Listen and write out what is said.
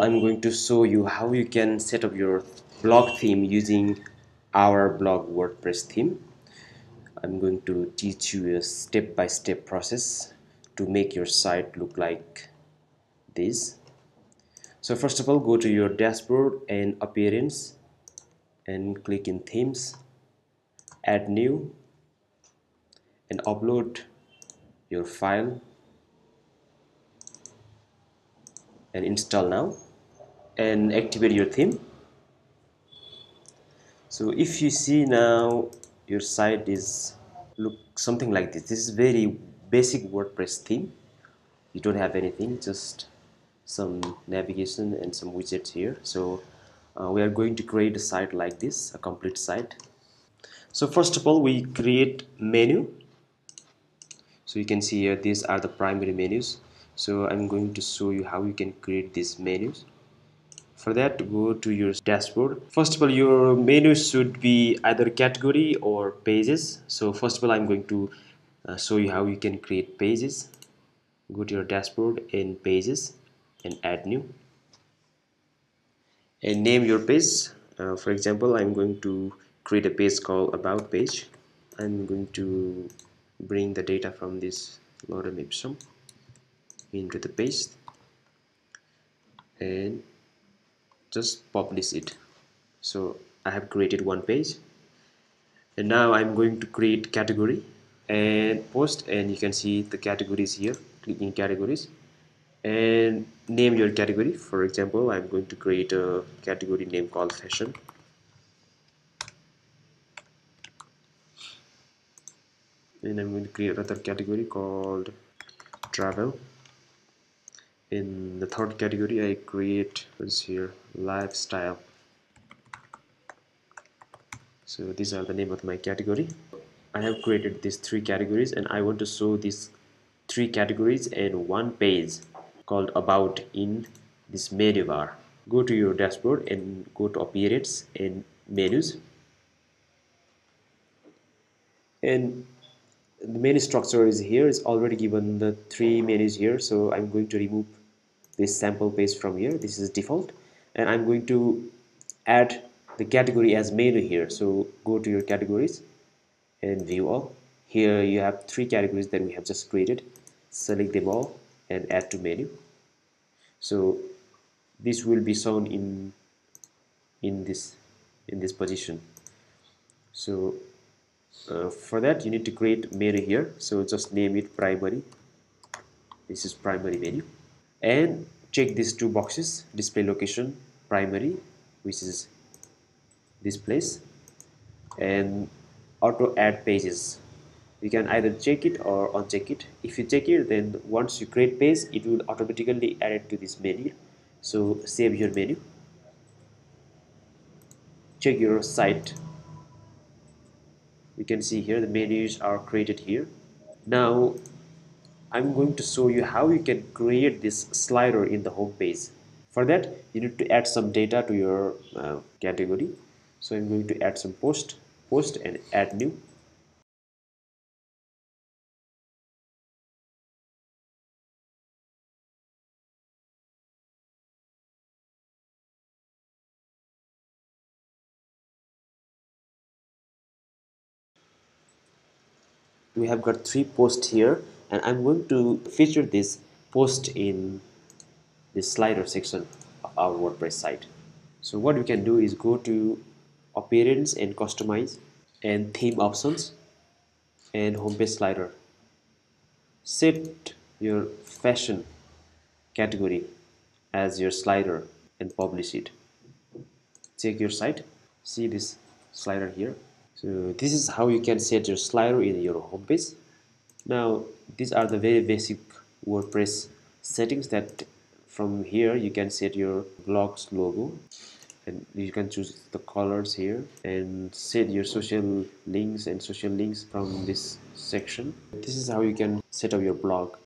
I'm going to show you how you can set up your blog theme using our blog WordPress theme. I'm going to teach you a step-by-step -step process to make your site look like this. So first of all go to your dashboard and appearance and click in themes add new and upload your file and install now and activate your theme. So if you see now your site is look something like this. This is very basic WordPress theme. You don't have anything just some navigation and some widgets here. So uh, we are going to create a site like this a complete site. So first of all we create menu. So you can see here these are the primary menus. So I'm going to show you how you can create these menus for that go to your dashboard. First of all your menu should be either category or pages. So first of all I'm going to uh, show you how you can create pages. Go to your dashboard and pages and add new. And name your page. Uh, for example I'm going to create a page called about page. I'm going to bring the data from this lorem ipsum into the page. And just publish it. So I have created one page. And now I'm going to create category and post and you can see the categories here clicking categories. And name your category. For example I'm going to create a category name called fashion. And I'm going to create another category called travel in the third category I create what's here lifestyle. So these are the name of my category. I have created these three categories and I want to show these three categories in one page called about in this menu bar. Go to your dashboard and go to appearance and menus. And the main structure is here. It's already given the three menus here. So I'm going to remove this sample page from here. This is default. And I'm going to add the category as menu here. So go to your categories and view all. Here you have three categories that we have just created. Select them all and add to menu. So this will be shown in in this in this position. So uh, for that you need to create menu here. So just name it primary. This is primary menu. And check these two boxes. Display location primary which is this place. And auto add pages. You can either check it or uncheck it. If you check it then once you create page it will automatically add it to this menu. So save your menu. Check your site you can see here the menus are created here. Now I'm going to show you how you can create this slider in the home page. For that you need to add some data to your uh, category. So I'm going to add some post post and add new we have got three posts here and I'm going to feature this post in the slider section of our WordPress site. So what we can do is go to appearance and customize and theme options and homepage slider. Set your fashion category as your slider and publish it. Check your site. See this slider here so this is how you can set your slider in your homepage now these are the very basic WordPress settings that from here you can set your blog's logo and you can choose the colors here and set your social links and social links from this section. This is how you can set up your blog